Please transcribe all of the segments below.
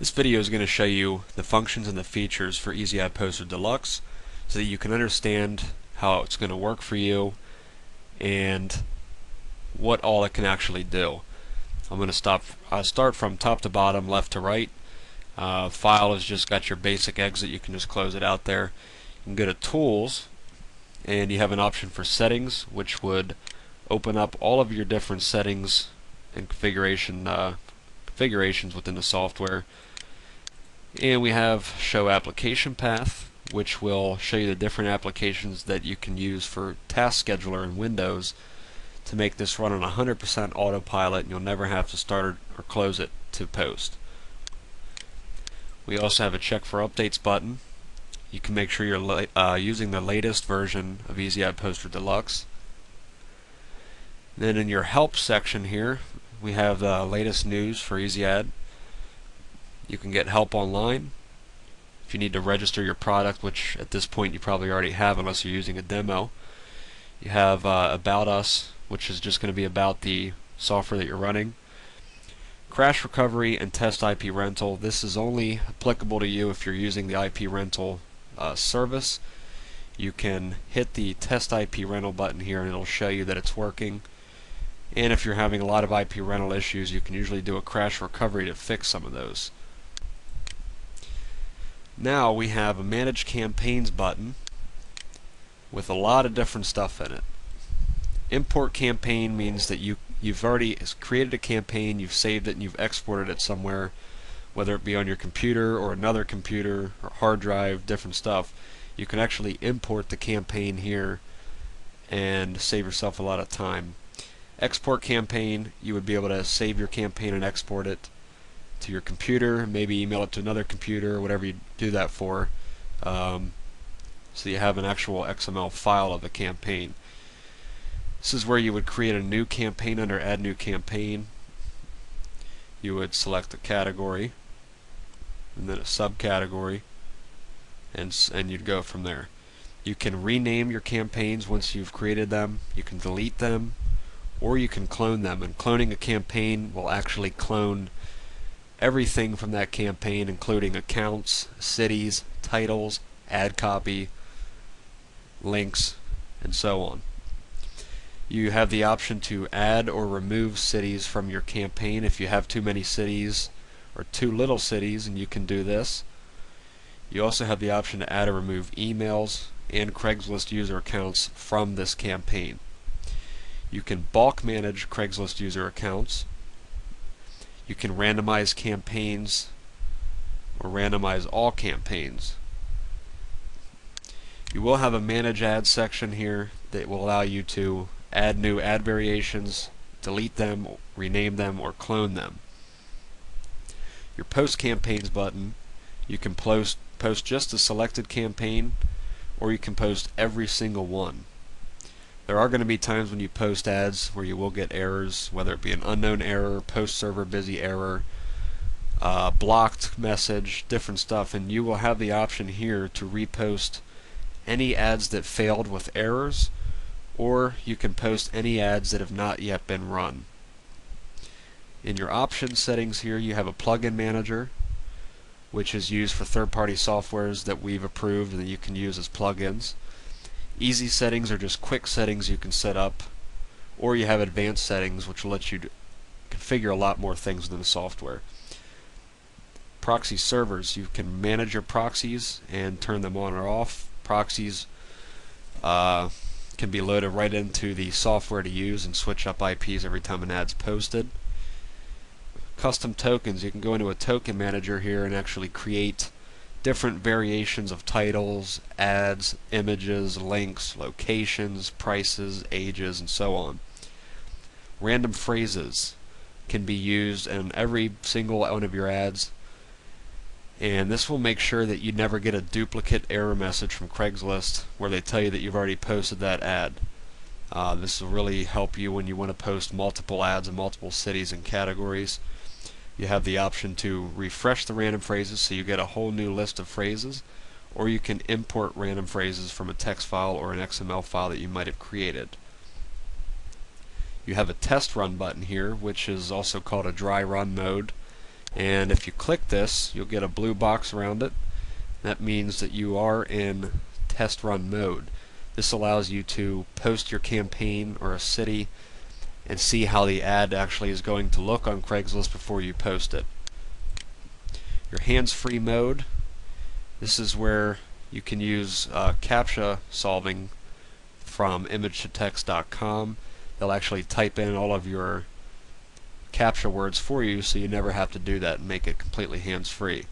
This video is going to show you the functions and the features for Easy Poster Deluxe so that you can understand how it's going to work for you and what all it can actually do. I'm going to stop, uh, start from top to bottom, left to right. Uh, file has just got your basic exit, you can just close it out there. You can go to Tools and you have an option for Settings which would open up all of your different settings and configuration uh, configurations within the software. And we have show application path, which will show you the different applications that you can use for task scheduler in Windows to make this run on 100% autopilot and you'll never have to start or close it to post. We also have a check for updates button. You can make sure you're uh, using the latest version of Easy Ad Poster Deluxe. Then in your help section here, we have the latest news for EasyAd. You can get help online. If you need to register your product, which at this point you probably already have unless you're using a demo. You have uh, About Us, which is just going to be about the software that you're running. Crash recovery and test IP rental. This is only applicable to you if you're using the IP rental uh, service. You can hit the test IP rental button here and it'll show you that it's working. And if you're having a lot of IP rental issues, you can usually do a crash recovery to fix some of those. Now we have a Manage Campaigns button with a lot of different stuff in it. Import campaign means that you you've already created a campaign, you've saved it, and you've exported it somewhere, whether it be on your computer or another computer or hard drive, different stuff. You can actually import the campaign here and save yourself a lot of time export campaign, you would be able to save your campaign and export it to your computer, maybe email it to another computer, whatever you do that for. Um, so you have an actual XML file of the campaign. This is where you would create a new campaign under Add New Campaign. You would select a category, and then a subcategory, and, and you'd go from there. You can rename your campaigns once you've created them. You can delete them or you can clone them. And cloning a campaign will actually clone everything from that campaign, including accounts, cities, titles, ad copy, links, and so on. You have the option to add or remove cities from your campaign if you have too many cities or too little cities, and you can do this. You also have the option to add or remove emails and Craigslist user accounts from this campaign. You can bulk manage Craigslist user accounts. You can randomize campaigns or randomize all campaigns. You will have a manage ads section here that will allow you to add new ad variations, delete them, rename them, or clone them. Your post campaigns button, you can post, post just a selected campaign or you can post every single one. There are going to be times when you post ads where you will get errors, whether it be an unknown error, post server busy error, uh, blocked message, different stuff, and you will have the option here to repost any ads that failed with errors, or you can post any ads that have not yet been run. In your option settings here, you have a plugin manager, which is used for third-party softwares that we've approved and that you can use as plugins. Easy settings are just quick settings you can set up, or you have advanced settings which will let you configure a lot more things within the software. Proxy servers, you can manage your proxies and turn them on or off. Proxies uh, can be loaded right into the software to use and switch up IPs every time an ad's posted. Custom tokens, you can go into a token manager here and actually create different variations of titles, ads, images, links, locations, prices, ages, and so on. Random phrases can be used in every single one of your ads and this will make sure that you never get a duplicate error message from Craigslist where they tell you that you've already posted that ad. Uh, this will really help you when you want to post multiple ads in multiple cities and categories you have the option to refresh the random phrases so you get a whole new list of phrases or you can import random phrases from a text file or an XML file that you might have created. You have a test run button here which is also called a dry run mode. And if you click this, you'll get a blue box around it. That means that you are in test run mode. This allows you to post your campaign or a city and see how the ad actually is going to look on Craigslist before you post it. Your hands-free mode, this is where you can use uh, CAPTCHA solving from image2text.com. They'll actually type in all of your CAPTCHA words for you so you never have to do that and make it completely hands-free.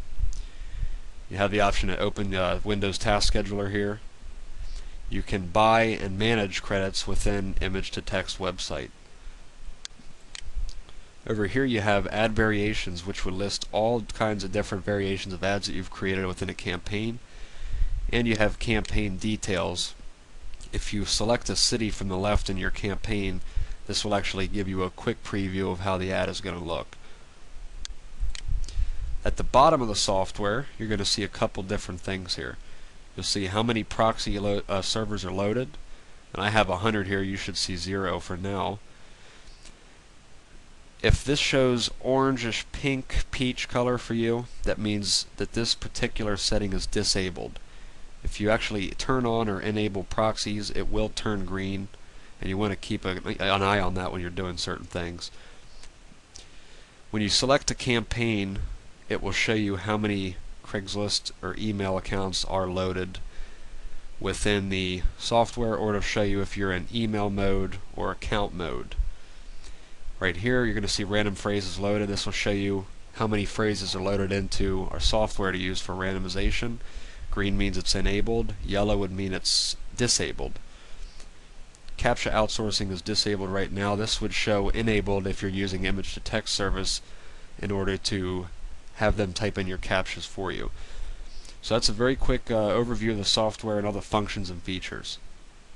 You have the option to open uh, Windows Task Scheduler here. You can buy and manage credits within Image Text website. Over here you have ad variations which would list all kinds of different variations of ads that you've created within a campaign and you have campaign details. If you select a city from the left in your campaign this will actually give you a quick preview of how the ad is going to look. At the bottom of the software you're going to see a couple different things here. You'll see how many proxy uh, servers are loaded and I have 100 here you should see 0 for now if this shows orangish pink peach color for you, that means that this particular setting is disabled. If you actually turn on or enable proxies, it will turn green, and you want to keep a, an eye on that when you're doing certain things. When you select a campaign, it will show you how many Craigslist or email accounts are loaded within the software, or it'll show you if you're in email mode or account mode. Right here you're going to see random phrases loaded. This will show you how many phrases are loaded into our software to use for randomization. Green means it's enabled. Yellow would mean it's disabled. CAPTCHA outsourcing is disabled right now. This would show enabled if you're using image to text service in order to have them type in your CAPTCHAs for you. So that's a very quick uh, overview of the software and all the functions and features.